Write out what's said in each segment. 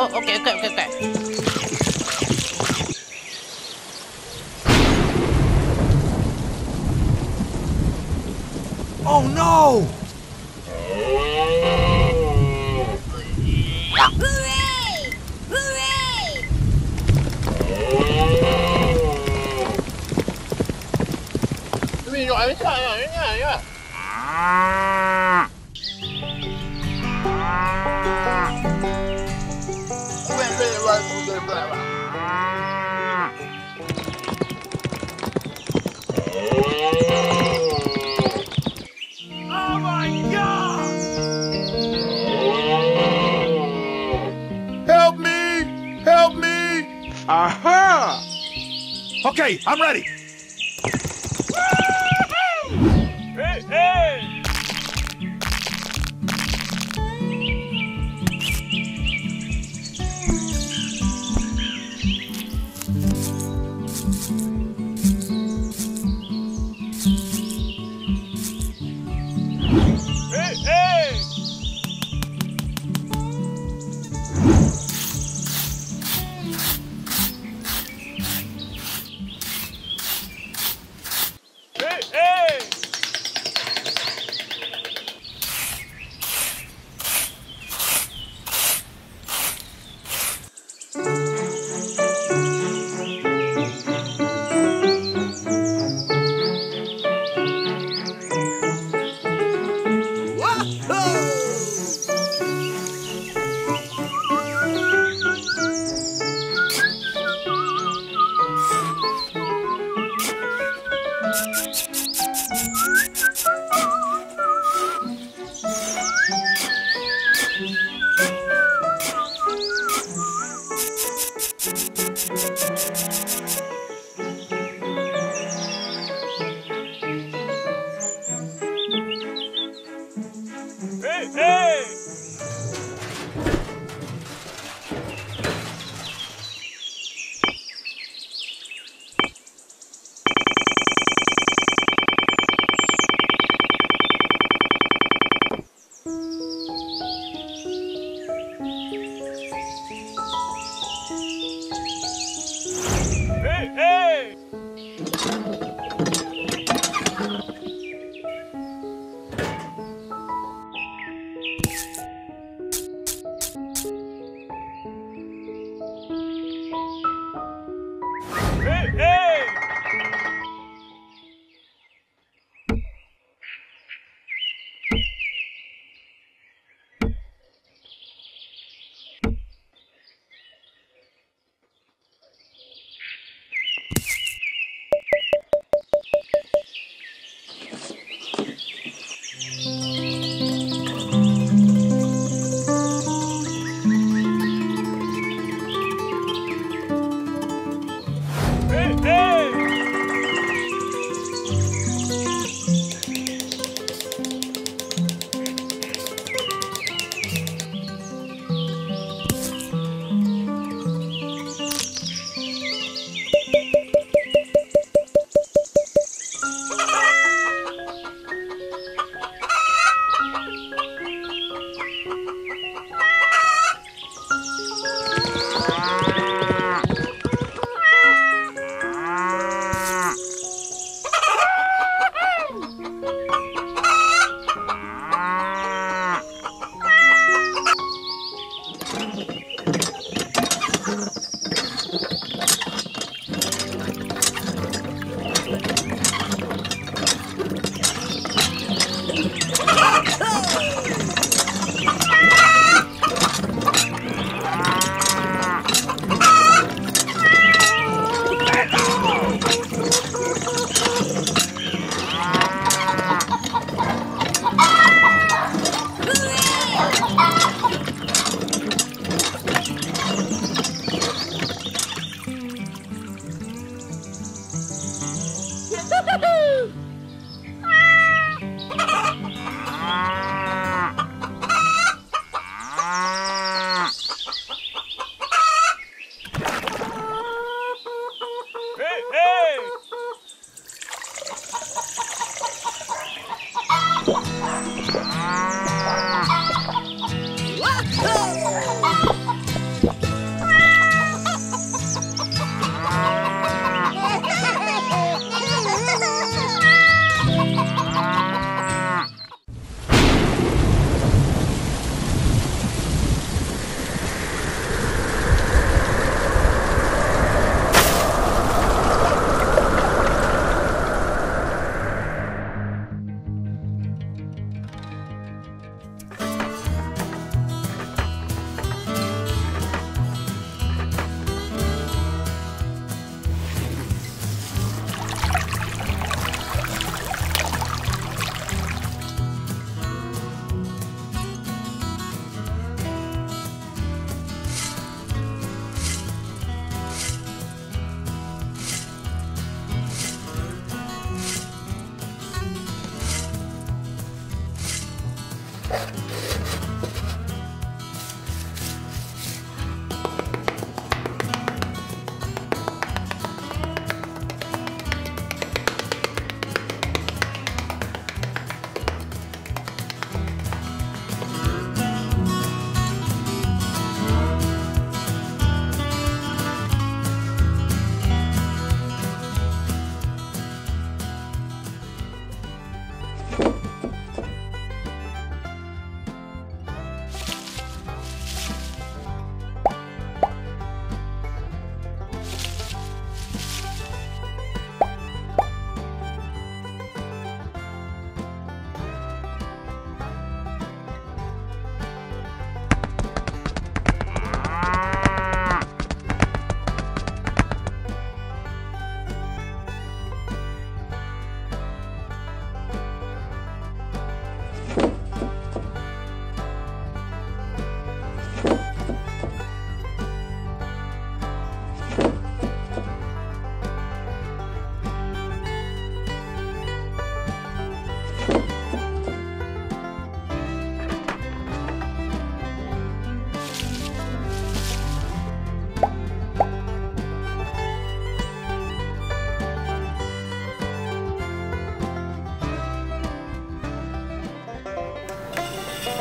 Oh, okay, okay, okay, okay. Oh no!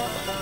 Oh,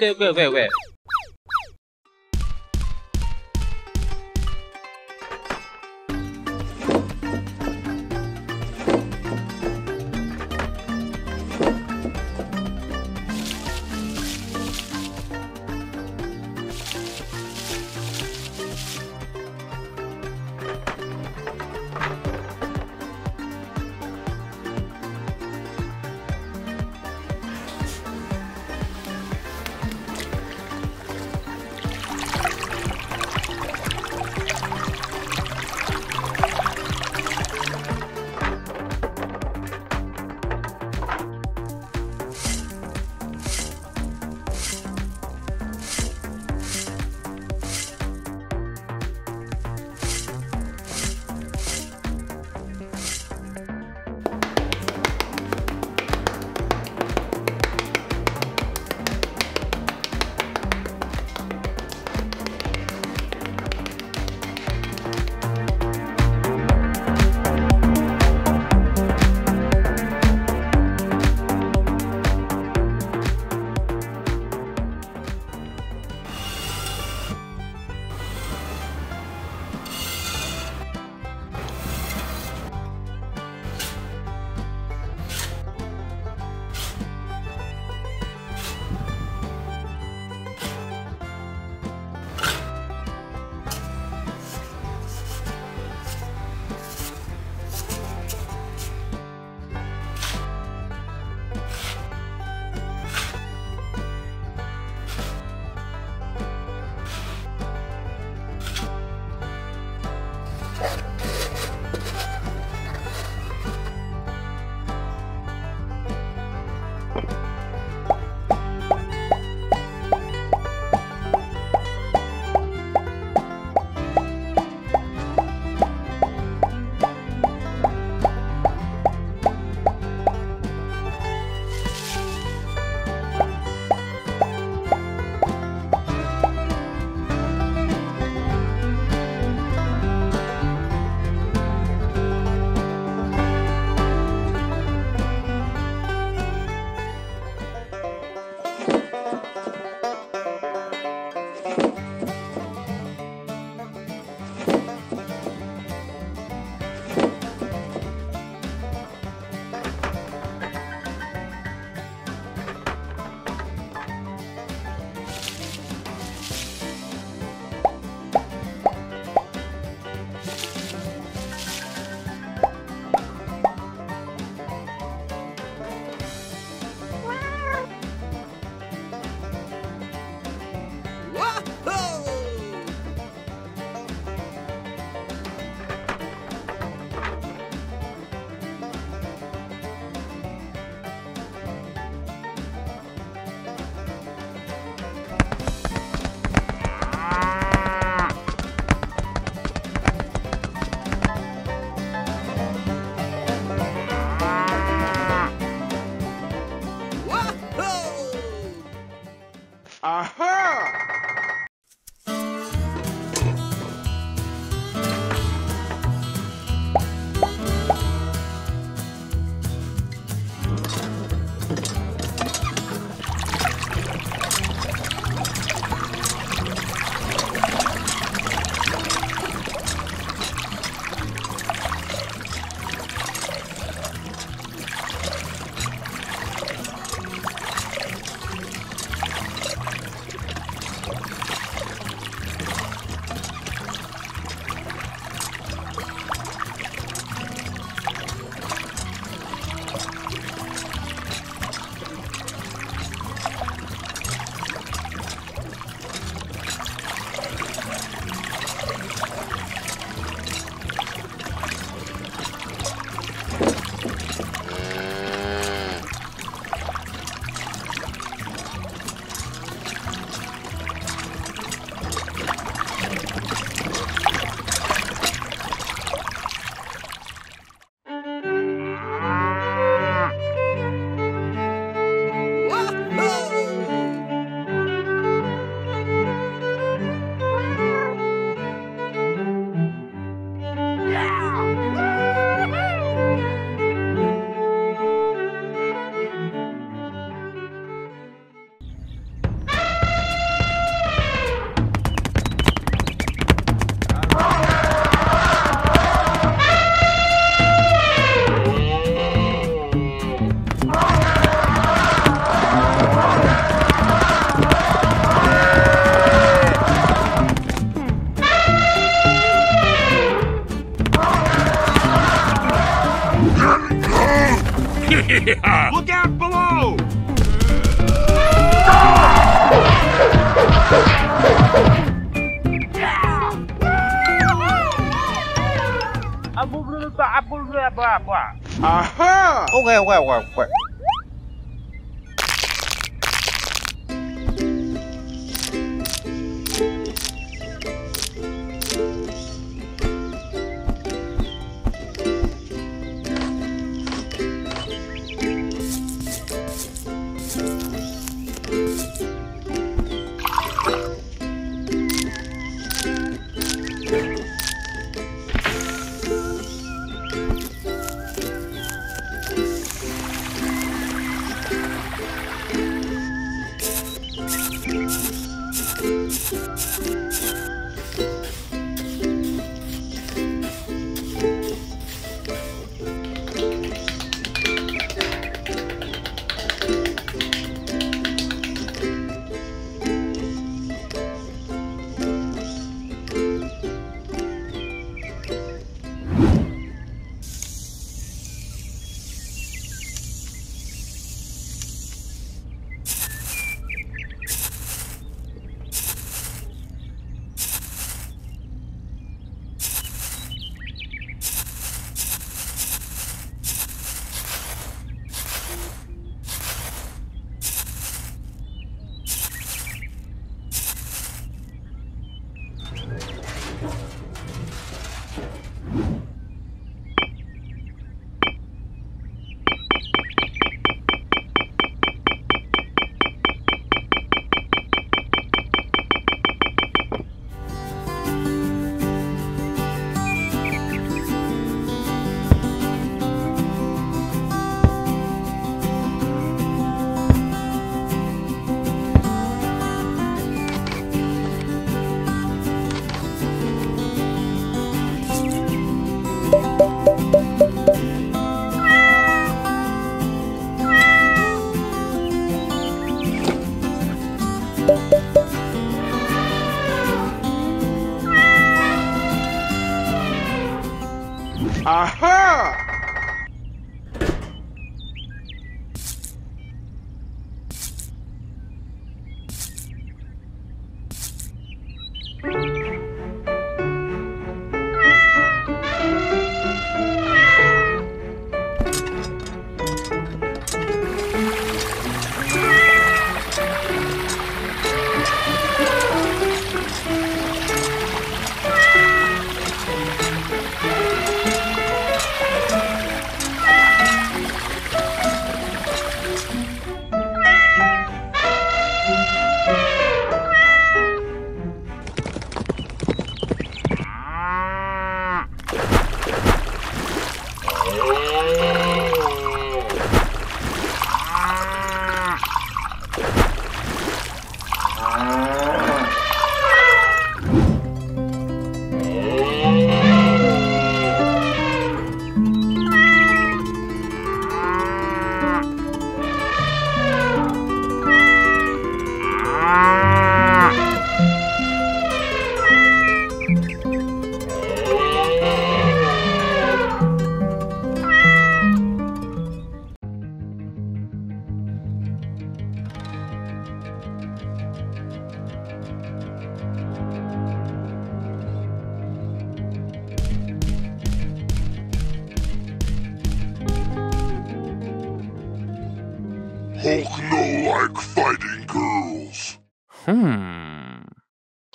喂喂喂喂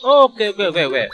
Oke, wait, wait, wait.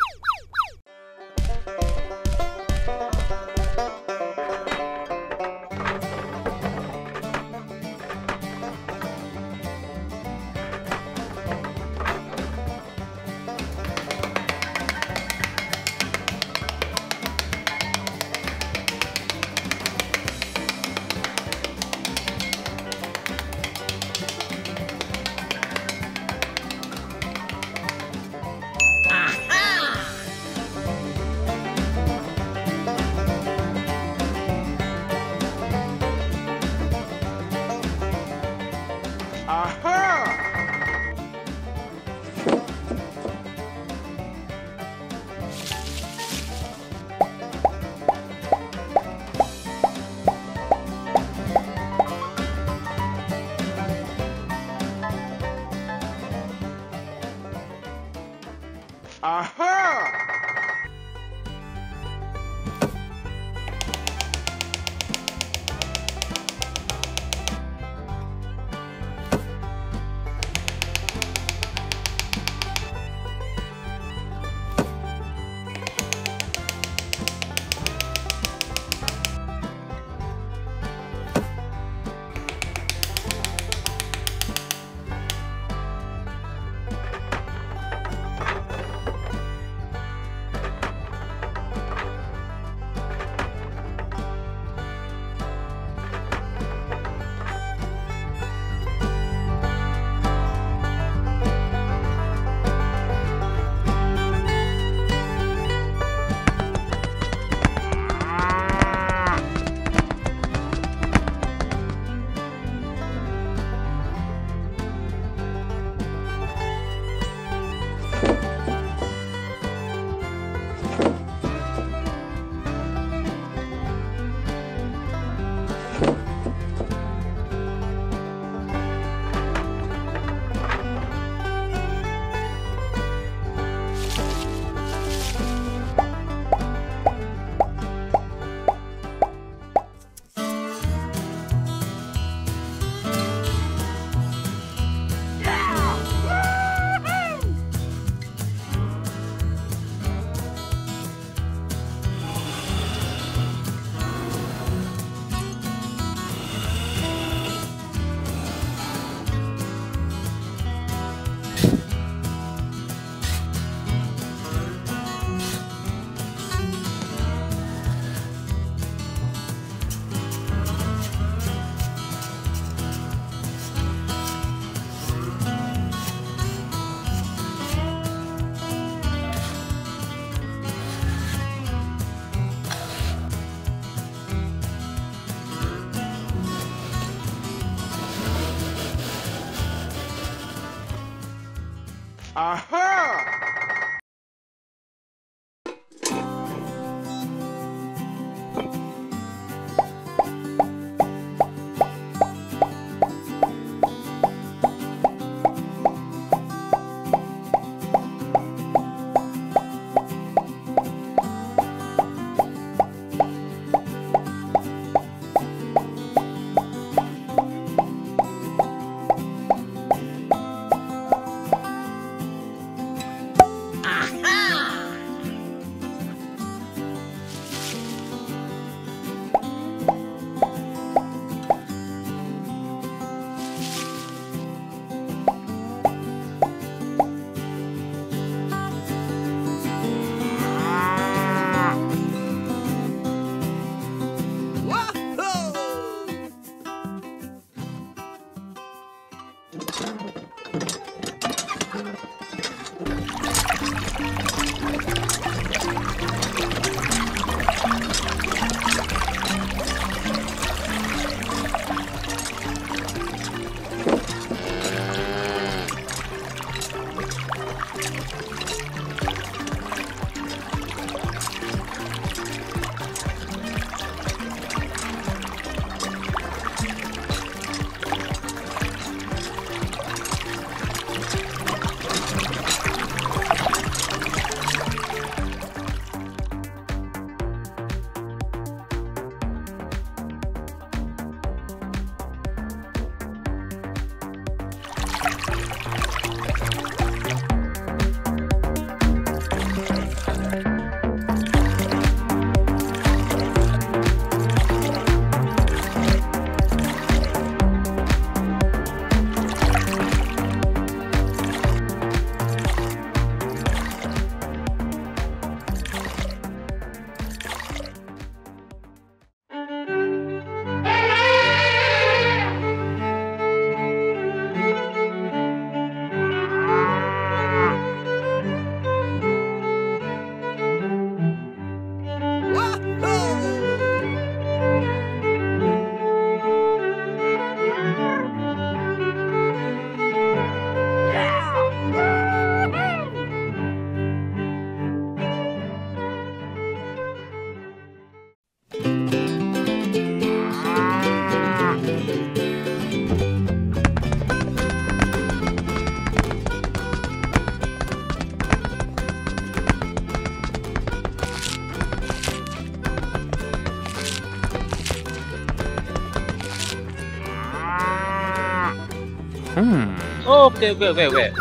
对，喂喂喂。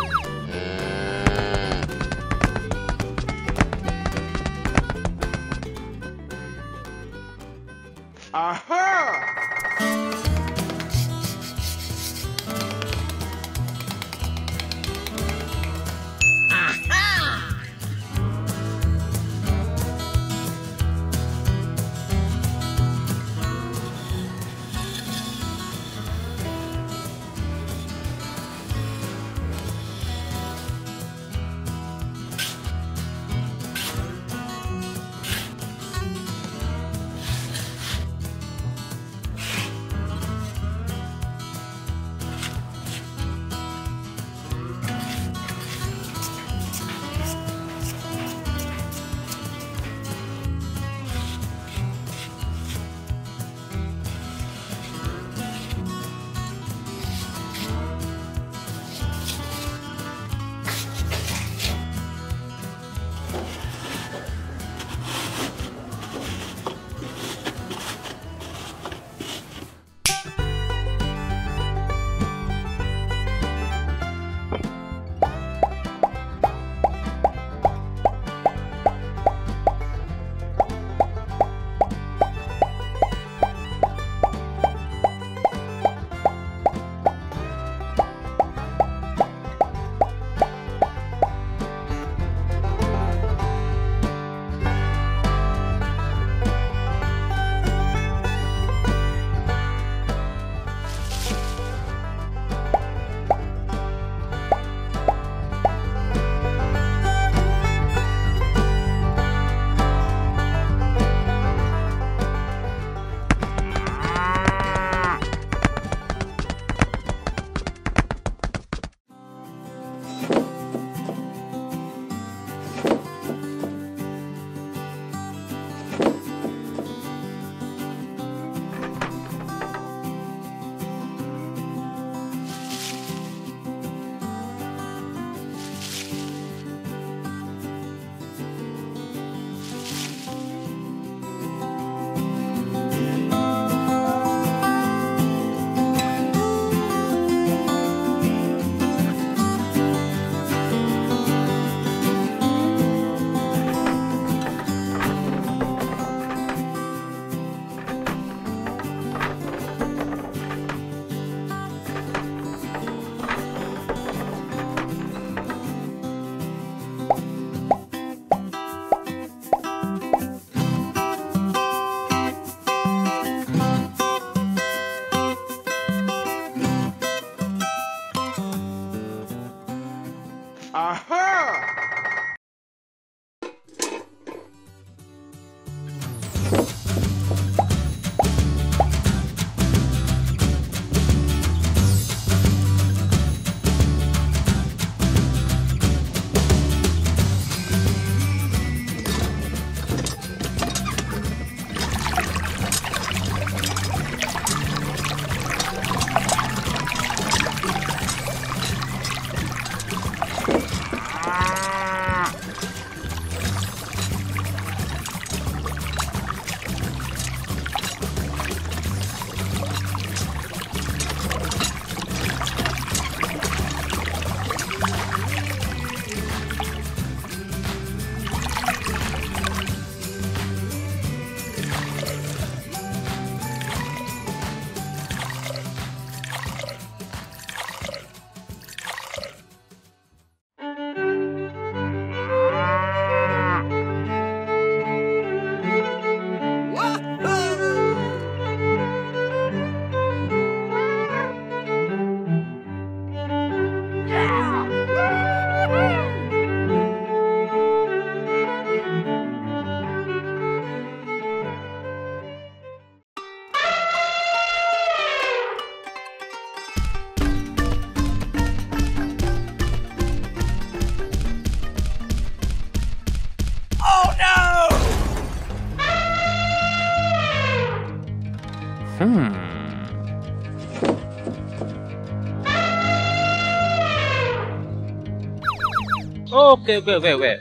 啊哈！喂喂喂喂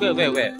喂喂喂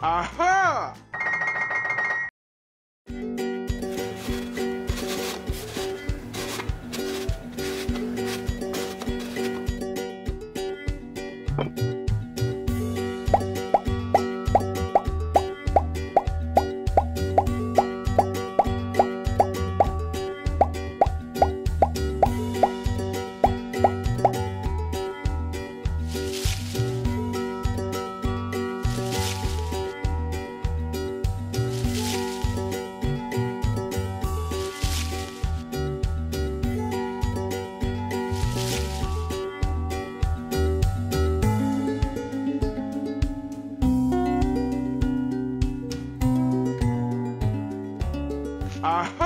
啊哈 Aha!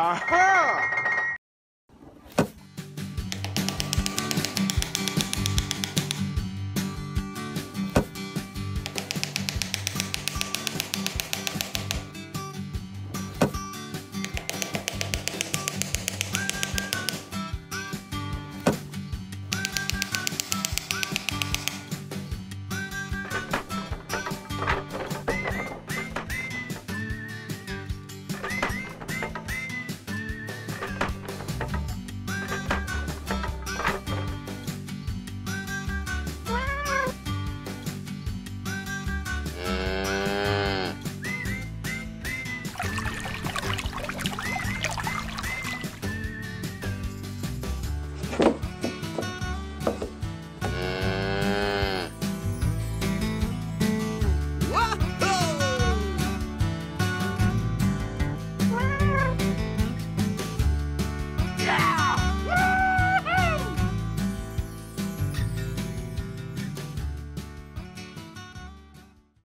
Aha!